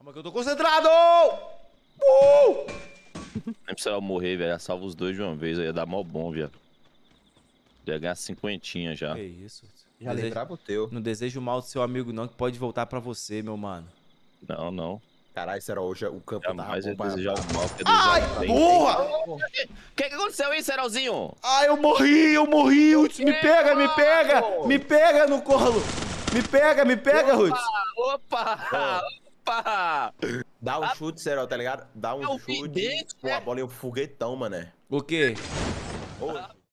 Calma que eu tô concentrado! Uh! Nem precisa eu morrer, velho. Salva os dois de uma vez. Aí ia dar mó bom, viado. Ia ganhar cinquentinha já. Que isso? Já Desejo- lembrava o teu. Não desejo mal do seu amigo, não, que pode voltar pra você, meu mano. Não, não. Caralho, será hoje o campo ia bom pra- desejar o mal. porque Ai, porra! O que, que aconteceu aí, Seralzinho? Ai, eu morri, eu morri, Ruth. Me pega, me pega, me pega no colo. Me pega, me pega, Ruth. Opa! Opa! Dá um chute, Serol, tá ligado? Dá um chute. Pô, né? a bola é um foguetão, mané. O quê? Ô,